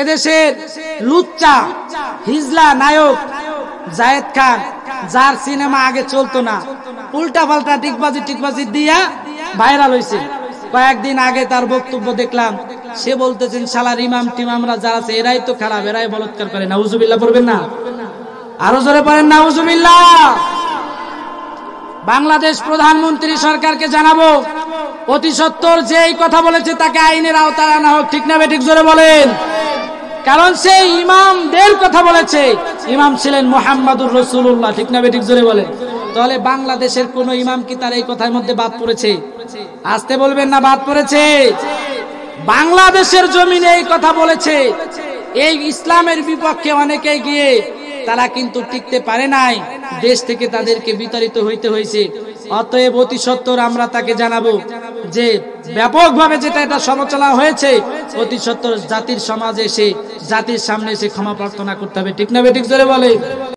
এদেশের লুচ্চা হিজলা নায়ক জায়েদ খান, যার সিনেমা আগে চলতো না। উল্টা পাল্টা টিকবাজি টিকবাজি দিয়া ভাইরাল হয়েছে কয়েকদিন আগে তার বক্তব্য দেখলাম, সে বলতেছেন, শালার ইমাম টিমামরা যারা আছে, এরাই তো খারাপ, এরাই বলৎকার করে। নাউজুবিল্লাহ পড়বেন না? আরও জোরে পড়েন, নাউজুবিল্লাহ! বাংলাদেশ প্রধানমন্ত্রী সরকারকে জানাব, অতি সত্তর যে এই কথা বলেছে, তাকে আইনের আওতায় আনা হোক। ঠিক না বেঠিক জোরে বলেন। কারণ সে ইমামদের কথা বলেছে। ইমাম ছিলেন মোহাম্মদুর রসুল্লাহ ঠিক না বেঠিক জোরে বলেন? তাহলে বাংলাদেশের কোন ইমাম কি তার এই কথার মধ্যে বাদ পড়েছে? আসতে বলবেন না, বাদ পড়েছে? বাংলাদেশের জমিনে এই কথা বলেছে। এই ইসলামের বিপক্ষে অনেকে গিয়ে কিন্তু টিকতে পারে নাই। দেশ থেকে তাদেরকে বিতাড়িত হইতে হয়েছে। অতএব অতি সত্তর আমরা তাকে জানাব যে, ব্যাপকভাবে যেটা এটা সমালোচনা হয়েছে, অতি সত্তর জাতির সমাজে এসে, জাতির সামনে এসে ক্ষমা প্রার্থনা করতে হবে। ঠিক না বেঠিক জোরে বলে